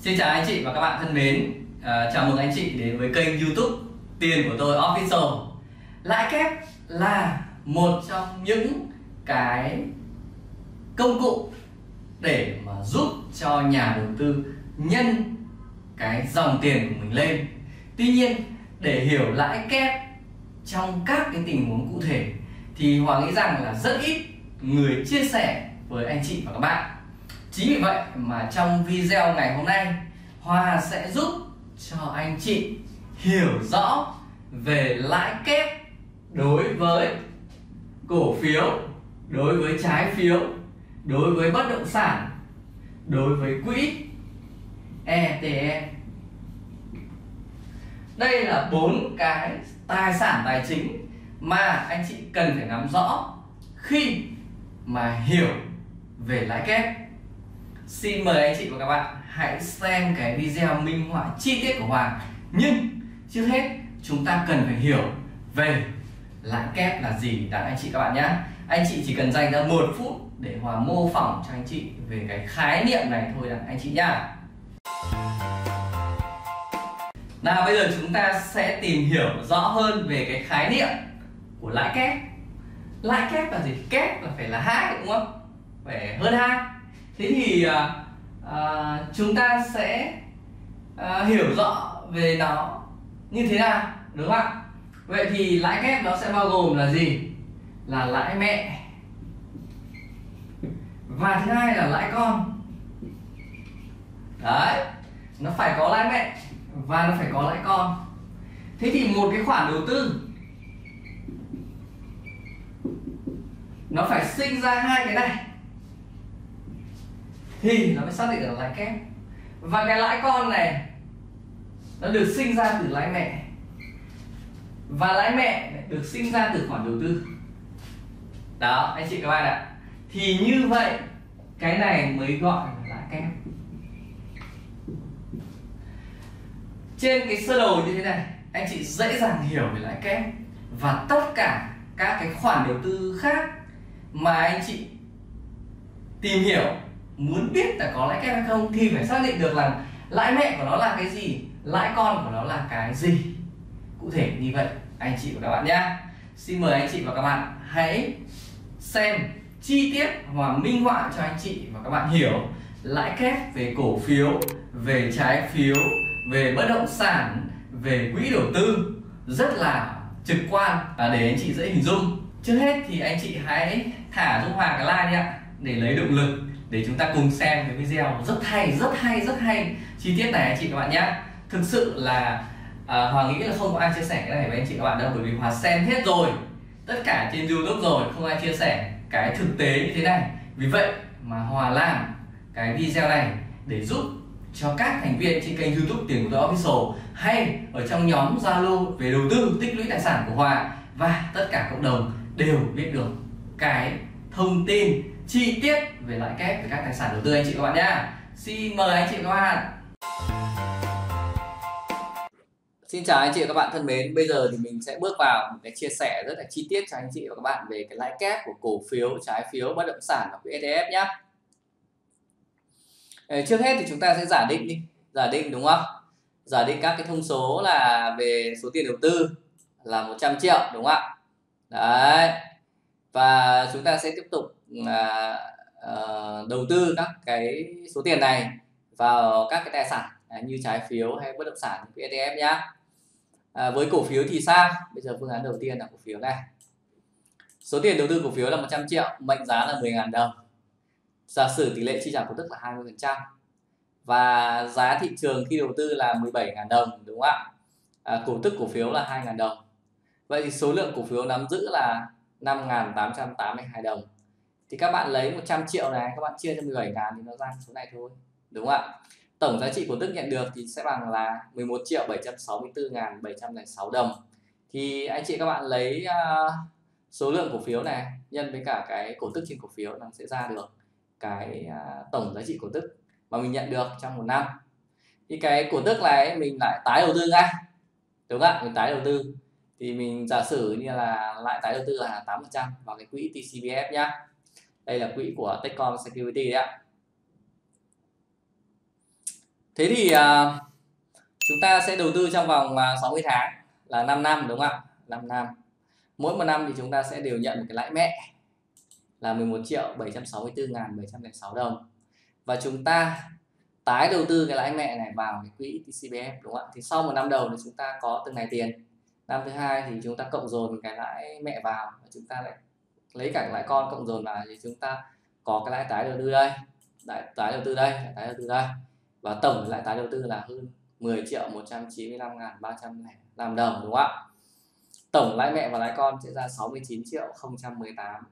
Xin chào anh chị và các bạn thân mến. À, Chào mừng anh chị đến với kênh youtube Tiền của tôi Official. Lãi kép là một trong những cái công cụ để mà giúp cho nhà đầu tư nhân cái dòng tiền của mình lên. Tuy nhiên để hiểu lãi kép trong các cái tình huống cụ thể thì Hoàng nghĩ rằng là rất ít người chia sẻ với anh chị và các bạn. Chính vì vậy mà trong video ngày hôm nay Hoa sẽ giúp cho anh chị hiểu rõ về lãi kép đối với cổ phiếu, đối với trái phiếu, đối với bất động sản, đối với quỹ ETF. Đây là bốn cái tài sản tài chính mà anh chị cần phải nắm rõ khi mà hiểu về lãi kép Xin mời anh chị và các bạn hãy xem cái video minh họa chi tiết của Hoàng. Nhưng trước hết, chúng ta cần phải hiểu về lãi kép là gì. Đã anh chị các bạn nhé. Anh chị chỉ cần dành ra một phút để Hòa mô phỏng cho anh chị về cái khái niệm này thôi đã anh chị nhá. Nào, bây giờ chúng ta sẽ tìm hiểu rõ hơn về cái khái niệm của lãi kép. Lãi kép là gì? Kép là phải là hai, đúng không? Phải hơn hai thế thì à, à, chúng ta sẽ à, hiểu rõ về nó như thế nào đúng không ạ? Vậy thì lãi kép nó sẽ bao gồm là gì? Là lãi mẹ. Và thứ hai là lãi con. Đấy nó phải có lãi mẹ và nó phải có lãi con. Thế thì một cái khoản đầu tư nó phải sinh ra hai cái này thì nó mới xác định được lãi kép. Và cái lãi con này, nó được sinh ra từ lãi mẹ. Và lãi mẹ được sinh ra từ khoản đầu tư. Đó, anh chị các bạn ạ. Thì như vậy, cái này mới gọi là lãi kép. Trên cái sơ đồ như thế này, anh chị dễ dàng hiểu về lãi kép. Và tất cả các cái khoản đầu tư khác mà anh chị tìm hiểu muốn biết là có lãi kép hay không thì phải xác định được là lãi mẹ của nó là cái gì, lãi con của nó là cái gì. Cụ thể như vậy, anh chị và các bạn nhé xin mời anh chị và các bạn hãy xem chi tiết và minh họa cho anh chị và các bạn hiểu lãi kép về cổ phiếu, về trái phiếu, về bất động sản, về quỹ đầu tư rất là trực quan. Và để anh chị dễ hình dung. Trước hết thì anh chị hãy thả dung hòa cái like đi ạ, để lấy động lực để chúng ta cùng xem cái video rất hay rất hay rất hay chi tiết này anh chị các bạn nhé thực sự là à, Hòa nghĩ là không có ai chia sẻ cái này với anh chị các bạn đâu bởi vì Hòa xem hết rồi. Tất cả trên YouTube rồi không ai chia sẻ cái thực tế như thế này. Vì vậy mà Hòa làm cái video này để giúp cho các thành viên trên kênh YouTube tiền của tôi official hay ở trong nhóm Zalo về đầu tư tích lũy tài sản của Hòa và tất cả cộng đồng đều biết được cái thông tin chi tiết về lãi kép về các tài sản đầu tư anh chị các bạn nhé xin mời anh chị các bạn. Xin chào anh chị và các bạn thân mến. Bây giờ thì mình sẽ bước vào một cái chia sẻ rất là chi tiết cho anh chị và các bạn về cái lãi kép của cổ phiếu, trái phiếu, bất động sản và quỹ ETF nhé ờ, Trước hết thì chúng ta sẽ giả định đi. Giả định đúng không? Giả định các cái thông số là về số tiền đầu tư là 100 triệu đúng không ạ? Đấy. Và chúng ta sẽ tiếp tục à, à, đầu tư các cái số tiền này vào các cái tài sản à, như trái phiếu hay bất động sản như ETF nhá. À, với cổ phiếu thì sao? Bây giờ phương án đầu tiên là cổ phiếu này. Số tiền đầu tư cổ phiếu là 100 triệu mệnh giá là 10.000 đồng. Giả sử tỷ lệ chi trả cổ tức là 20 phần trăm. Và giá thị trường khi đầu tư là 17.000 đồng đúng không ạ? À, cổ tức cổ phiếu là 2.000 đồng. Vậy thì số lượng cổ phiếu nắm giữ là 5.882 đồng thì các bạn lấy 100 triệu này các bạn chia cho 17 ngàn thì nó ra số này thôi đúng không ạ? Tổng giá trị cổ tức nhận được thì sẽ bằng là 11 triệu 764 ngàn 706 đồng. Thì anh chị các bạn lấy uh, số lượng cổ phiếu này nhân với cả cái cổ tức trên cổ phiếu nó sẽ ra được cái uh, tổng giá trị cổ tức mà mình nhận được trong một năm. Thì cái cổ tức này mình lại tái đầu tư ngay đúng không ạ? Mình tái đầu tư. Thì mình giả sử như là lại tái đầu tư là 8% vào cái quỹ TCBF nhá đây là quỹ của Techcom Security đấy ạ. Thế thì à, chúng ta sẽ đầu tư trong vòng à, 60 tháng là 5 năm đúng không ạ? 5 năm. Mỗi một năm thì chúng ta sẽ đều nhận một cái lãi mẹ là 11 triệu 764 ngàn 706 đồng. Và chúng ta tái đầu tư cái lãi mẹ này vào cái quỹ TCBF đúng không ạ? Thì sau một năm đầu thì chúng ta có từng này tiền. Năm thứ hai thì chúng ta cộng dồn cái lãi mẹ vào và chúng ta lại lấy cả lãi con cộng dồn vào thì chúng ta có cái lãi tái đầu tư đây. Lãi tái đầu tư đây lãi tái đầu tư đây. Và tổng lãi tái đầu tư là hơn 10 triệu 195 ngàn 305 đồng, đúng không ạ? Tổng lãi mẹ và lãi con sẽ ra 69 triệu 018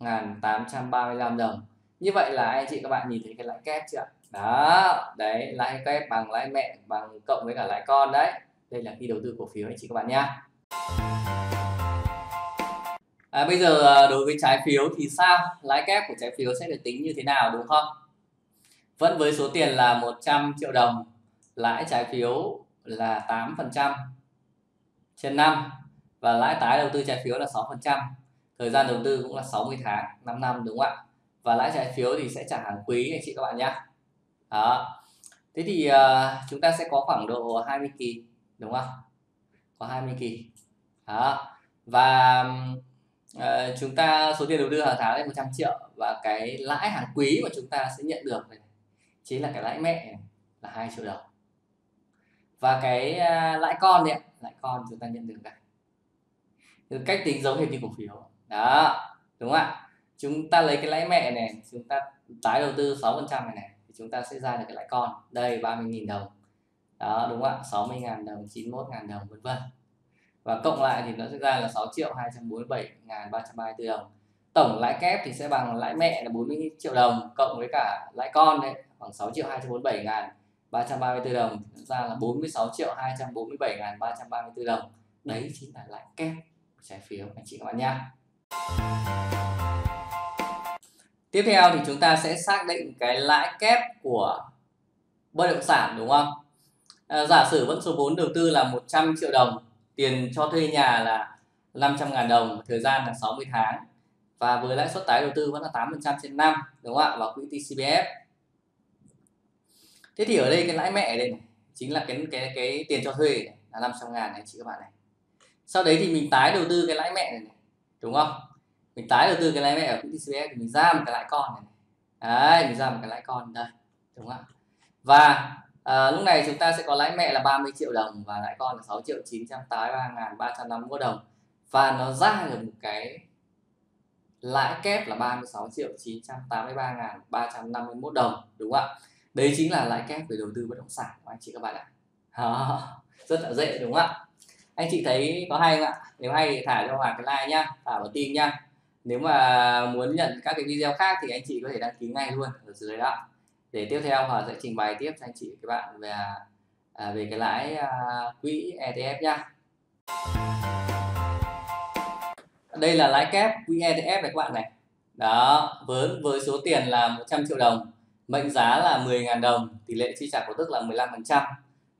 ngàn 835 đồng. Như vậy là anh chị các bạn nhìn thấy cái lãi kép chưa đó, đấy, lãi kép bằng lãi mẹ, bằng cộng với cả lãi con đấy. Đây là khi đầu tư cổ phiếu anh chị các bạn nha à, bây giờ à, đối với trái phiếu thì sao? Lãi kép của trái phiếu sẽ được tính như thế nào đúng không? Vẫn với số tiền là 100 triệu đồng lãi trái phiếu là 8% trên năm và lãi tái đầu tư trái phiếu là 6% thời gian đầu tư cũng là 60 tháng 5 năm đúng không ạ? Và lãi trái phiếu thì sẽ trả hàng quý anh chị các bạn nhé. Đó. Thế thì uh, chúng ta sẽ có khoảng độ 20 kỳ đúng không? Có 20 kỳ. Đó. Và uh, chúng ta số tiền đầu tư hàng tháng là 100 triệu và cái lãi hàng quý mà chúng ta sẽ nhận được này chính là cái lãi mẹ này, là 2 triệu đồng. Và cái uh, lãi con đấy lãi con chúng ta nhận được này. Cách tính giống hệt như cổ phiếu. Đó đúng không ạ? Chúng ta lấy cái lãi mẹ này chúng ta tái đầu tư 6 phần trăm này này thì chúng ta sẽ ra được cái lãi con. Đây 30.000 đồng. Đó đúng không ạ? 60.000 đồng 91.000 đồng vân vân và cộng lại thì nó sẽ ra là 6 triệu 247 ngàn 334 đồng. Tổng lãi kép thì sẽ bằng lãi mẹ là 40 triệu đồng cộng với cả lãi con đấy khoảng 6 triệu 247 ngàn 334 đồng ra là 46 triệu 247 ngàn 334 đồng. Đấy chính là lãi kép của trái phiếu anh chị các bạn nha tiếp theo thì chúng ta sẽ xác định cái lãi kép của bất động sản đúng không? À, giả sử vẫn số vốn đầu tư là 100 triệu đồng tiền cho thuê nhà là 500 ngàn đồng thời gian là 60 tháng. Và với lãi suất tái đầu tư vẫn là 8% trên năm đúng không ạ? Và quỹ TCBF thế thì ở đây cái lãi mẹ đây này chính là cái cái cái tiền cho thuê này, là 500 ngàn này chị các bạn này. Sau đấy thì mình tái đầu tư cái lãi mẹ này, này đúng không? Mình tái đầu tư cái lãi mẹ ở quỹ TCBF thì mình ra một cái lãi con này. Đấy mình ra một cái lãi con đây đúng không ạ? Và à, lúc này chúng ta sẽ có lãi mẹ là 30 triệu đồng và lãi con là 6 triệu 983 ngàn 351 đồng. Và nó ra được một cái lãi kép là 36 triệu 983 ngàn 351 đồng đúng không ạ? Đấy chính là lãi kép về đầu tư bất động sản của anh chị các bạn ạ? À, rất là dễ đúng không ạ? Anh chị thấy có hay không ạ? Nếu hay thì thả cho Hoàng cái like nhá thả vào tim nhá. Nếu mà muốn nhận các cái video khác thì anh chị có thể đăng ký ngay luôn ở dưới đó để tiếp theo Hòa sẽ trình bày tiếp cho anh chị các bạn về à, về cái lãi à, quỹ ETF nhá đây là lãi kép quỹ ETF này các bạn này. Đó với với số tiền là 100 triệu đồng mệnh giá là 10.000 đồng tỷ lệ chi trả cổ tức là 15%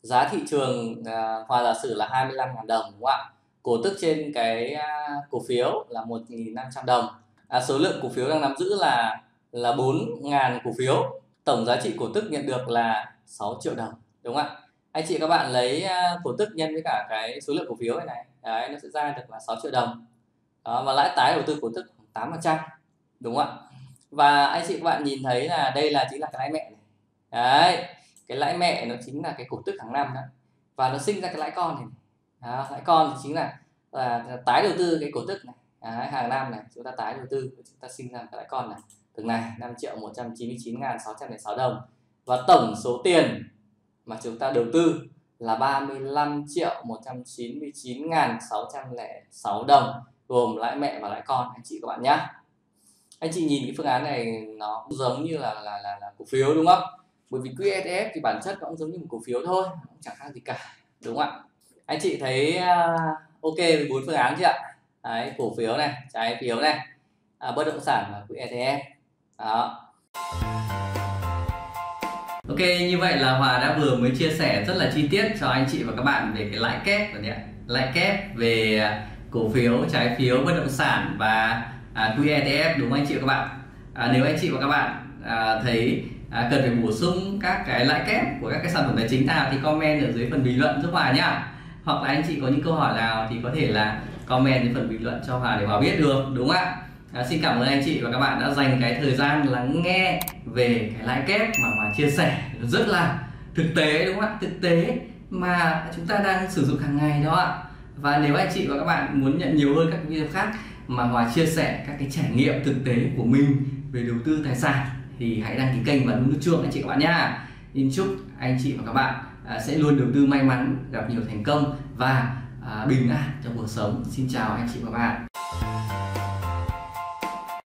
giá thị trường à, Hòa giả sử là 25.000 đồng đúng không ạ? Cổ tức trên cái à, cổ phiếu là 1.500 đồng. À, số lượng cổ phiếu đang nắm giữ là là 4.000 cổ phiếu tổng giá trị cổ tức nhận được là 6 triệu đồng đúng không ạ? Anh chị các bạn lấy à, cổ tức nhân với cả cái số lượng cổ phiếu này này đấy nó sẽ ra được là 6 triệu đồng. Đó, và lãi tái đầu tư cổ tức 8 phần trăm đúng không ạ? Và anh chị các bạn nhìn thấy là đây là chính là cái lãi mẹ này. Đấy cái lãi mẹ nó chính là cái cổ tức hàng năm đó. Và nó sinh ra cái lãi con này. Đó, lãi con thì chính là, là tái đầu tư cái cổ tức này. Đấy, hàng năm này chúng ta tái đầu tư chúng ta sinh ra cái lãi con này từng này 5 triệu 199 ngàn 606 đồng. Và tổng số tiền mà chúng ta đầu tư là 35 triệu 199 ngàn 606 đồng gồm lãi mẹ và lãi con anh chị các bạn nhé anh chị nhìn cái phương án này nó giống như là là là, là cổ phiếu đúng không? Bởi vì quỹ ETF thì bản chất nó cũng giống như một cổ phiếu thôi cũng chẳng khác gì cả đúng không ạ? Anh chị thấy uh, ok với bốn phương án chưa ạ? Đấy, cổ phiếu này trái phiếu này. À, bất động sản và quỹ ETF đó. Ok, như vậy là Hòa đã vừa mới chia sẻ rất là chi tiết cho anh chị và các bạn về cái lãi kép rồi đấy lãi kép về à, cổ phiếu, trái phiếu, bất động sản và à, quỹ ETF đúng không anh chị và các bạn? À, nếu anh chị và các bạn à, thấy à, cần phải bổ sung các cái lãi kép của các cái sản phẩm tài chính nào thì comment ở dưới phần bình luận giúp Hòa nhá. Hoặc là anh chị có những câu hỏi nào thì có thể là comment dưới phần bình luận cho Hòa để Hòa biết được đúng không ạ? À, xin cảm ơn anh chị và các bạn đã dành cái thời gian lắng nghe về cái lãi kép mà Hòa chia sẻ rất là thực tế đúng không ạ thực tế mà chúng ta đang sử dụng hàng ngày đó ạ và nếu anh chị và các bạn muốn nhận nhiều hơn các video khác mà Hòa chia sẻ các cái trải nghiệm thực tế của mình về đầu tư tài sản thì hãy đăng ký kênh và nút nút chuông anh chị các bạn nha. Xin chúc anh chị và các bạn à, sẽ luôn đầu tư may mắn, gặp nhiều thành công và à, bình an trong cuộc sống. Xin chào anh chị và các bạn.